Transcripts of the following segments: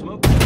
Smoke.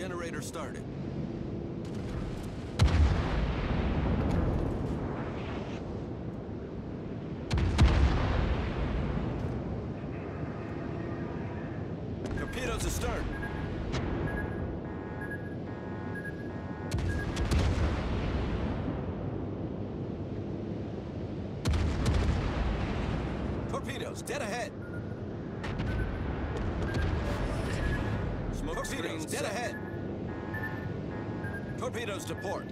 Generator started. Torpedoes astern. Torpedoes dead ahead. Smoke Torpedoes dead ahead. Torpedoes to port.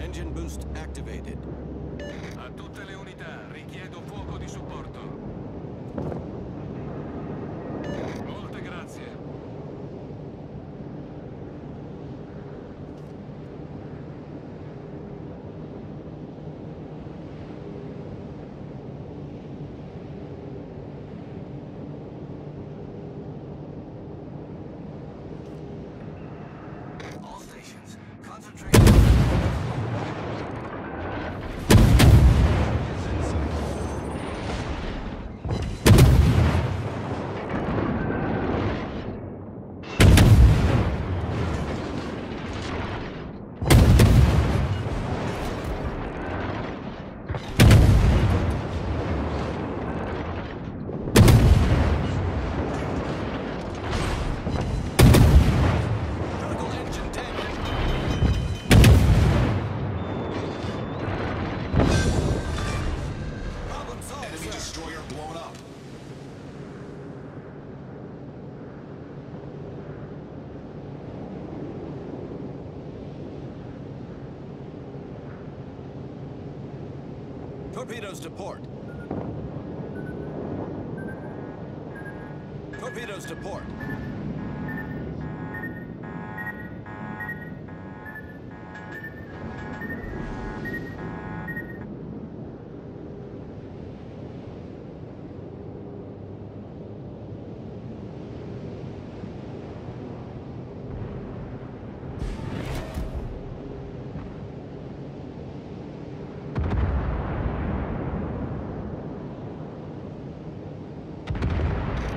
Engine boost activated. Destroyer blown up. Torpedoes to port. Torpedoes to port.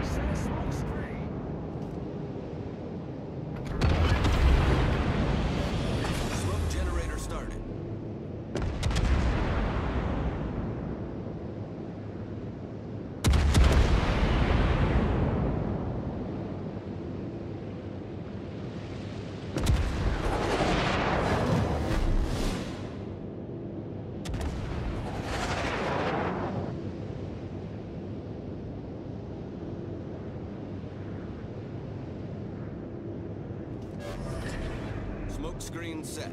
Set a smoke screen. Smoke generator started. Smoke screen set.